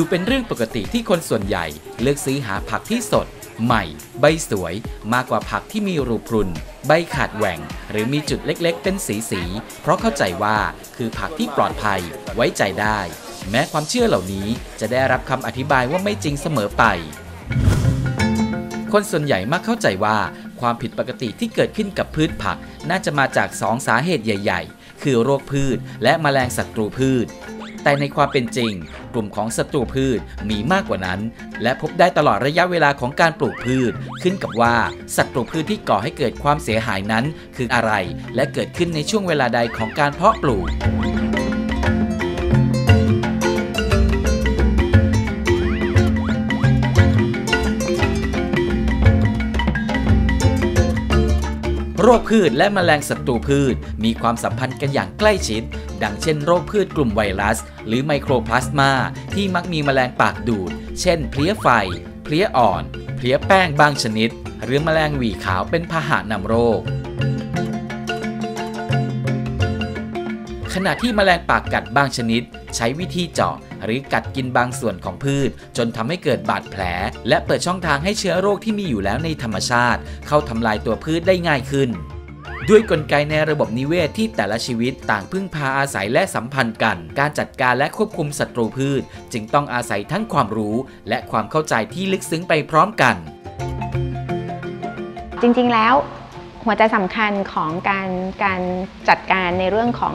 ดูเป็นเรื่องปกติที่คนส่วนใหญ่ เลือกซื้อหาผักที่สด ใหม่ ใบสวย มากกว่าผักที่มีรูพรุน ใบขาดแหว่ง หรือมีจุดเล็กๆ เป็นสีสีๆเพราะเข้าใจว่าคือผักที่ปลอดภัย ไว้ใจได้ แม้ความเชื่อเหล่านี้จะได้รับคำอธิบายว่าไม่จริงเสมอไป คนส่วนใหญ่มักเข้าใจว่าความผิดปกติที่เกิดขึ้นกับพืชผัก น่าจะมาจากสองสาเหตุใหญ่ ๆ คือโรคพืช และแมลงศัตรูพืช แต่ในความเป็นจริง กลุ่มของศัตรูพืชมีมากกว่านั้น และพบได้ตลอดระยะเวลาของการปลูกพืช ขึ้นกับว่าศัตรูพืชที่ก่อให้เกิดความเสียหายนั้น คืออะไร และเกิดขึ้นในช่วงเวลาใดของการเพาะปลูก รคพืชและแมลงศัตรูพืช มีความสัมพันธ์กันอย่างใกล้ชิด ดังเช่นโรคพืชกลุ่มไวรัส หรือไมโครพลาสมา ที่มักมีแมลงปากดูด เช่น เพลี้ยไฟ เพลี้ยอ่อน เพลี้ยแป้งบางชนิด หรือแมลงหวีขาวเป็นพาหะนำโรค ขณะที่แมลงปากกัดบางชนิด ใช้วิธีเจาะหรือกัดกินบางส่วนของพืช จนทำให้เกิดบาดแผล และเปิดช่องทางให้เชื้อโรคที่มีอยู่แล้วในธรรมชาติ เข้าทำลายตัวพืชได้ง่ายขึ้น ด้วยกลไกในระบบนิเวศที่แต่ละชีวิตต่างพึ่งพาอาศัยและสัมพันธ์กัน การจัดการและควบคุมศัตรูพืช จึงต้องอาศัยทั้งความรู้ และความเข้าใจที่ลึกซึ้งไปพร้อมกัน จริงๆแล้ว หัวใจสำคัญของการการจัดการในเรื่องของ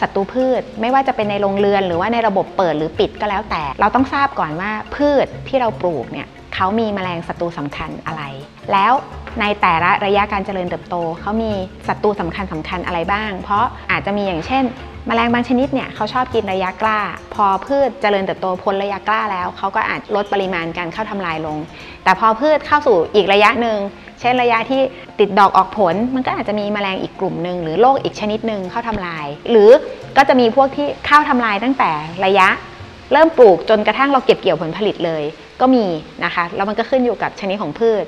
ศัตรูพืช ไม่ว่าจะเป็นในโรงเรือนหรือว่าในระบบเปิดหรือปิดก็แล้วแต่ เราต้องทราบก่อนว่าพืชที่เราปลูกเนี่ยเขามีแมลงศัตรูสำคัญอะไร แล้ว ในแต่ละระยะการเจริญเติบโตเขามีศัตรูสำคัญสำคัญอะไรบ้าง เพราะอาจจะมีอย่างเช่นแมลงบางชนิดเนี่ยเขาชอบกินระยะกล้า พอพืชเจริญเติบโตพ้นระยะกล้าแล้วเขาก็อาจลดปริมาณการเข้าทำลายลง แต่พอพืชเข้าสู่อีกระยะหนึ่งเช่นระยะที่ติดดอกออกผล มันก็อาจจะมีแมลงอีกกลุ่มหนึ่งหรือโรคอีกชนิดหนึ่งเข้าทำลาย หรือก็จะมีพวกที่เข้าทำลายตั้งแต่ระยะ เริ่มปลูกจนกระทั่งเราเก็บเกี่ยวผลผลิตเลย ก็มีนะคะแล้วมันก็ขึ้นอยู่กับชนิดของพืช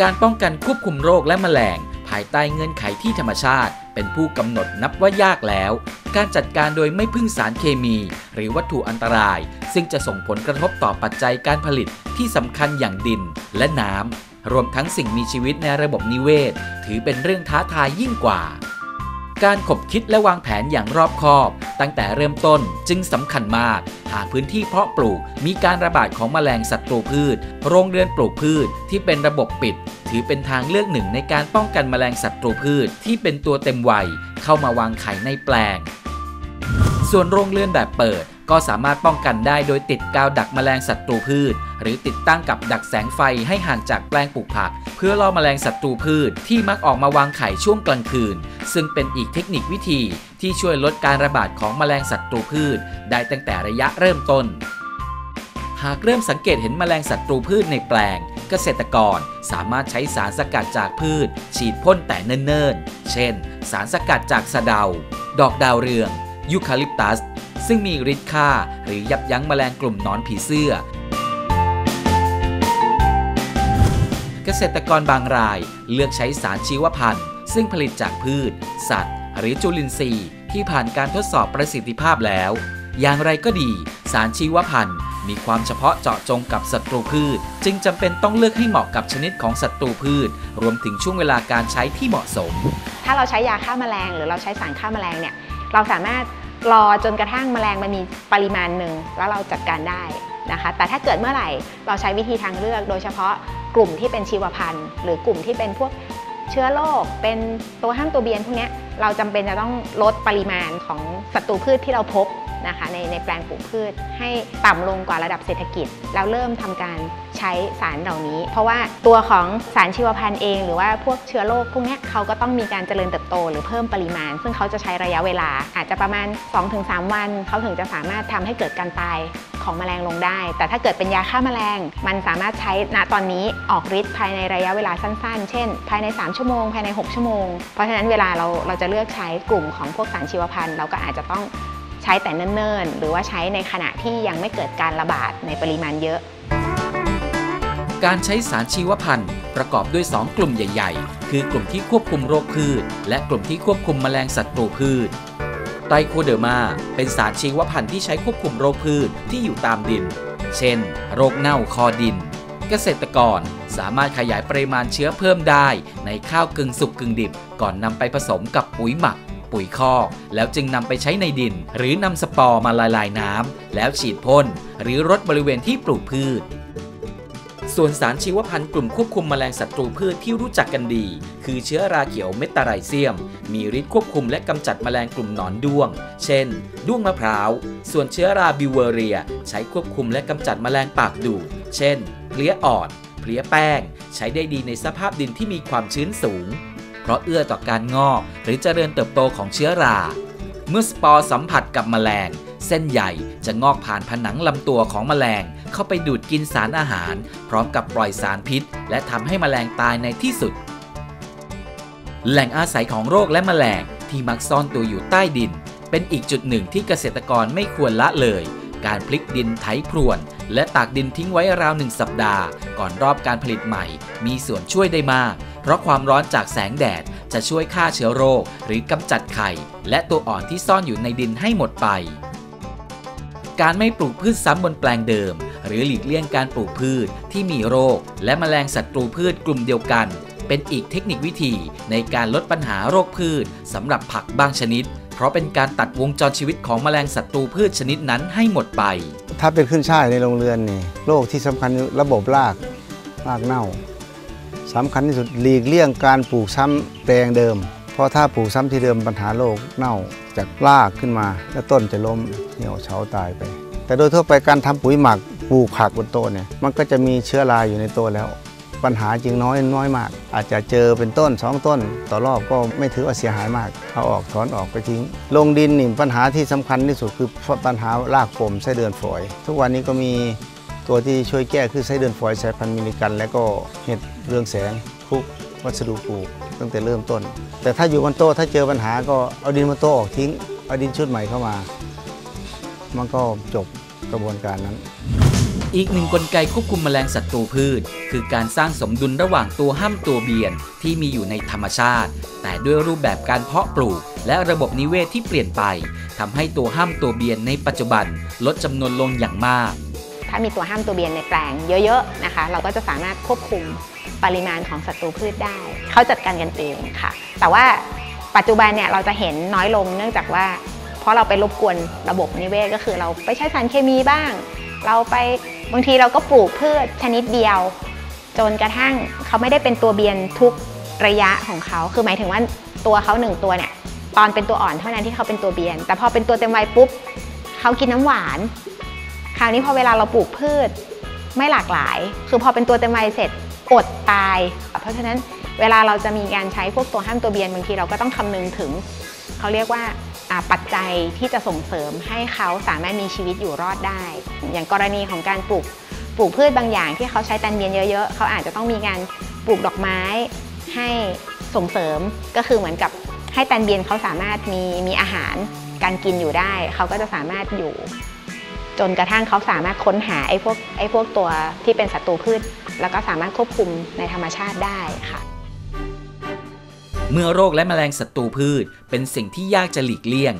การป้องกันควบคุมโรคและแมลง ภายใต้เงื่อนไขที่ธรรมชาติ เป็นผู้กำหนดนับว่ายากแล้ว การจัดการโดยไม่พึ่งสารเคมี หรือวัตถุอันตราย ซึ่งจะส่งผลกระทบต่อปัจจัยการผลิตที่สำคัญอย่างดินและน้ำรวมทั้งสิ่งมีชีวิตในระบบนิเวศ ถือเป็นเรื่องท้าทายยิ่งกว่า การขบคิดและวางแผนอย่างรอบคอบ ตั้งแต่เริ่มต้นจึงสำคัญมาก หากพื้นที่เพาะปลูกมีการระบาดของแมลงศัตรูพืช โรงเรือนปลูกพืชที่เป็นระบบปิด ถือเป็นทางเลือกหนึ่งในการป้องกันแมลงศัตรูพืชที่เป็นตัวเต็มวัยเข้ามาวางไข่ในแปลง ส่วนโรงเรือนแบบเปิด ก็สามารถป้องกันได้โดยติดกาวดักแมลงศัตรูพืช หรือติดตั้งกับดักแสงไฟให้ห่างจากแปลงปลูกผัก เพื่อล่อแมลงศัตรูพืชที่มักออกมาวางไข่ช่วงกลางคืน ซึ่งเป็นอีกเทคนิควิธี ที่ช่วยลดการระบาดของแมลงศัตรูพืช ได้ตั้งแต่ระยะเริ่มต้น หากเริ่มสังเกตเห็นแมลงศัตรูพืชในแปลง เกษตรกรสามารถใช้สารสกัดจากพืช ฉีดพ่นแต่เนิ่นๆ เช่น สารสกัดจากสะเดา ดอกดาวเรือง ยูคาลิปตัส ซึ่งมีฤทธิ์ฆ่าหรือยับยั้งแมลงกลุ่มนอนผีเสื้อ เกษตรกรบางรายเลือกใช้สารชีวพันธุ์ ซึ่งผลิตจากพืช สัตว์ หรือจุลินทรีย์ ที่ผ่านการทดสอบประสิทธิภาพแล้ว อย่างไรก็ดี สารชีวพันธุ์มีความเฉพาะเจาะจงกับศัตรูพืช จึงจำเป็นต้องเลือกให้เหมาะกับชนิดของศัตรูพืช รวมถึงช่วงเวลาการใช้ที่เหมาะสม ถ้าเราใช้ยาฆ่าแมลง หรือเราใช้สารฆ่าแมลงเนี่ยเราสามารถ รอจนกระทั่งแมลงมันมีปริมาณหนึ่งแล้วเราจัดการได้นะคะ แต่ถ้าเกิดเมื่อไหร่เราใช้วิธีทางเลือกโดยเฉพาะกลุ่มที่เป็นชีวพันธุ์ หรือกลุ่มที่เป็นพวกเชื้อโรคเป็นตัวห้ามตัวเบียนพวกนี้เราจำเป็นจะต้องลดปริมาณของศัตรูพืชที่เราพบ นะคะในในแปลงปลูกพืช ให้ต่ำลงกว่าระดับเศรษฐกิจแล้วเริ่มทำการใช้สารเหล่านี้ เพราะว่าตัวของสารชีวพันธุ์เอง หรือว่าพวกเชื้อโรคพวกนี้เขาก็ต้องมีการเจริญเติบโต หรือเพิ่มปริมาณ ซึ่งเขาจะใช้ระยะเวลา อาจจะประมาณ 2-3 วัน เขาถึงจะสามารถทำให้เกิดการตายของแมลงลงได้ แต่ถ้าเกิดเป็นยาฆ่าแมลง มันสามารถใช้ณตอนนี้ออกฤทธิ์ภายในระยะเวลาสั้นๆ เช่น ภายใน 3 ชั่วโมง ภายใน 6 ชั่วโมง เพราะฉะนั้นเวลาเราเราจะเลือกใช้กลุ่มของพวกสารชีวพันธุ์ เราก็อาจจะต้อง ใช้แต่เนิ่นๆ หรือว่าใช้ในขณะที่ยังไม่เกิดการระบาดในปริมาณเยอะ การใช้สารชีวพันธุ์ ประกอบด้วย 2 กลุ่มใหญ่ ๆ คือกลุ่มที่ควบคุมโรคพืช และกลุ่มที่ควบคุมแมลงศัตรูพืชไตรโคเดอร์มา เป็นสารชีวพันธุ์ที่ใช้ควบคุมโรคพืชที่อยู่ตามดิน เช่น โรคเน่าคอดิน เกษตรกรสามารถขยายปริมาณเชื้อเพิ่มได้ในข้าวกึ่งสุกกึ่งดิบ ก่อนนำไปผสมกับปุ๋ยหมัก ปุ๋ยคอก แล้วจึงนำไปใช้ในดิน หรือนำสปอร์มาละลายน้ำแล้วฉีดพ่นหรือรดบริเวณที่ปลูกพืชส่วนสารชีวพันธุ์กลุ่มควบคุมแมลงศัตรูพืชที่รู้จักกันดี คือเชื้อราเขียวเมตาไรเซียม มีฤทธิ์ควบคุมและกำจัดแมลงกลุ่มหนอนด้วง เช่น ด้วงมะพร้าว ส่วนเชื้อราบิวเวอเรีย ใช้ควบคุมและกำจัดแมลงปากดูด เช่นเพลี้ยอ่อนเพลี้ยแป้ง ใช้ได้ดีในสภาพดินที่มีความชื้นสูง เพราะเอื้อต่อการงอกหรือเจริญเติบโตของเชื้อรา เมื่อสปอร์สัมผัสกับแมลง เส้นใหญ่จะงอกผ่านผนังลำตัวของแมลง เข้าไปดูดกินสารอาหาร พร้อมกับปล่อยสารพิษ และทำให้แมลงตายในที่สุด แหล่งอาศัยของโรคและแมลงที่มักซ่อนตัวอยู่ใต้ดิน เป็นอีกจุดหนึ่งที่เกษตรกรไม่ควรละเลย การพลิกดินไถพรวน และตากดินทิ้งไว้ราวหนึ่งสัปดาห์ ก่อนรอบการผลิตใหม่ มีส่วนช่วยได้มาก เพราะความร้อนจากแสงแดดจะช่วยฆ่าเชื้อโรค หรือกำจัดไข่ และตัวอ่อนที่ซ่อนอยู่ในดินให้หมดไป การไม่ปลูกพืชซ้ำบนแปลงเดิม หรือหลีกเลี่ยงการปลูกพืชที่มีโรค และแมลงศัตรูพืชกลุ่มเดียวกัน เป็นอีกเทคนิควิธีในการลดปัญหาโรคพืชสำหรับผักบางชนิด ราะเป็นการตัดวงจรชีวิตของแมลงศัตรูพืชชนิดนั้นให้หมดไป ถ้าเป็นขึ้นช่ายในโรงเรือนนี่โรคที่สำคัญระบบรากรากเน่าสำคัญที่สุดหลีกเลี่ยงการปลูกซ้ำแปลงเดิม เพราะถ้าปลูกซ้ำที่เดิมปัญหาโรคเน่าจากรากขึ้นมา แล้วต้นจะล้มเหี่ยวเฉาตายไป แต่โดยทั่วไปการทำปุ๋ยหมักปลูกผักบนโต๊ะเนี่ยมันก็จะมีเชื้อราอยู่ในโต๊ะแล้ว ปัญหาจึงน้อยน้อยมาก อาจจะเจอเป็นต้นสองต้น ต่อรอบก็ไม่ถือว่าเสียหายมาก เอาออกถอนออกไปทิ้ง ลงดินนี่ปัญหาที่สำคัญที่สุดคือปัญหารากปมไส้เดือนฝอย ทุกวันนี้ก็มีตัวที่ช่วยแก้คือไส้เดือนฝอยสายพันธุ์มิลิกัน และก็เห็ดเรืองแสงคลุกวัสดุปลูกตั้งแต่เริ่มต้น แต่ถ้าอยู่บนโต๊ะถ้าเจอปัญหาก็เอาดินบนโต๊ะออกทิ้งเอาดินชุดใหม่เข้ามา มันก็จบกระบวนการนั้น อีกหนึ่งกลไกควบคุมแมลงศัตรูพืช คือการสร้างสมดุลระหว่างตัวห้ามตัวเบียนที่มีอยู่ในธรรมชาติ แต่ด้วยรูปแบบการเพาะปลูก และระบบนิเวศที่เปลี่ยนไปทำให้ตัวห้ามตัวเบียนในปัจจุบัน ลดจำนวนลงอย่างมาก ถ้ามีตัวห้ามตัวเบียนในแปลงเยอะๆนะคะ เราก็จะสามารถควบคุมปริมาณของศัตรูพืชได้ เขาจัดการกันเองค่ะ แต่ว่าปัจจุบันเนี่ยเราจะเห็นน้อยลงเนื่องจากว่า เพราะเราไปรบกวนระบบนิเวศก็คือเราไปใช้สารเคมีบ้าง เราไปบางทีเราก็ปลูกพืชชนิดเดียว จนกระทั่งเขาไม่ได้เป็นตัวเบียนทุกระยะของเขาคือหมายถึงว่าตัวเขาหนึ่งตัวเนี่ยตอนเป็นตัวอ่อนเท่านั้นที่เขาเป็นตัวเบียน แต่พอเป็นตัวเต็มวัยปุ๊บเขากินน้ำหวาน คราวนี้พอเวลาเราปลูกพืชไม่หลากหลาย คือพอเป็นตัวเต็มวัยเสร็จอดตาย เพราะฉะนั้นเวลาเราจะมีการใช้พวกตัวห้ามตัวเบียนบางทีเราก็ต้องคำนึงถึงเขาเรียกว่าอ่า ปัจจัยที่จะส่งเสริมให้เขาสามารถมีชีวิตอยู่รอดได้ อย่างกรณีของการปลูกปลูกพืชบางอย่างที่เขาใช้แตนเบียนเยอะๆ เขาอาจจะต้องมีการปลูกดอกไม้ให้ส่งเสริมก็คือเหมือนกับให้แตนเบียนเขาสามารถมีมีอาหารการกินอยู่ได้ เขาก็จะสามารถอยู่ จนกระทั่งเขาสามารถค้นหาไอ้พวกไอ้พวกตัวที่เป็นศัตรูพืช แล้วก็สามารถควบคุมในธรรมชาติได้ค่ะ เมื่อโรคและแมลงศัตรูพืช เป็นสิ่งที่ยากจะหลีกเลี่ยง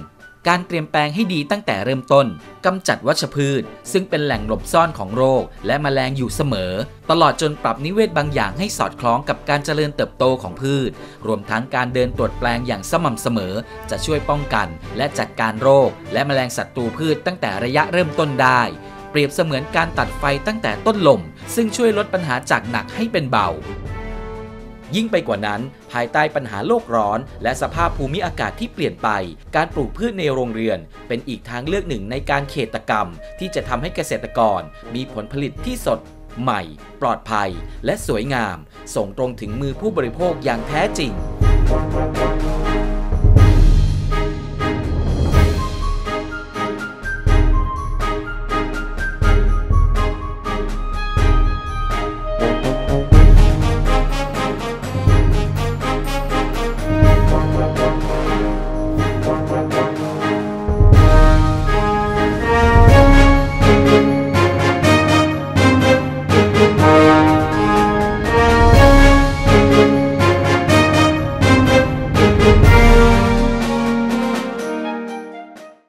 การเตรียมแปลงให้ดีตั้งแต่เริ่มต้นกำจัดวัชพืช ซึ่งเป็นแหล่งหลบซ่อนของโรค และแมลงอยู่เสมอ ตลอดจนปรับนิเวศบางอย่างให้สอดคล้องกับการเจริญเติบโตของพืช รวมทั้งการเดินตรวจแปลงอย่างสม่ำเสมอ จะช่วยป้องกัน และจัดการโรค และแมลงศัตรูพืชตั้งแต่ระยะเริ่มต้นได้เปรียบเสมือนการตัดไฟตั้งแต่ต้นลม ซึ่งช่วยลดปัญหาจากหนักให้เป็นเบา ยิ่งไปกว่านั้น ภายใต้ปัญหาโลกร้อน และสภาพภูมิอากาศที่เปลี่ยนไป การปลูกพืชในโรงเรือน เป็นอีกทางเลือกหนึ่งในการเขตกรรม ที่จะทำให้เกษตรกร มีผลผลิตที่สด ใหม่ ปลอดภัย และสวยงาม ส่งตรงถึงมือผู้บริโภคอย่างแท้จริง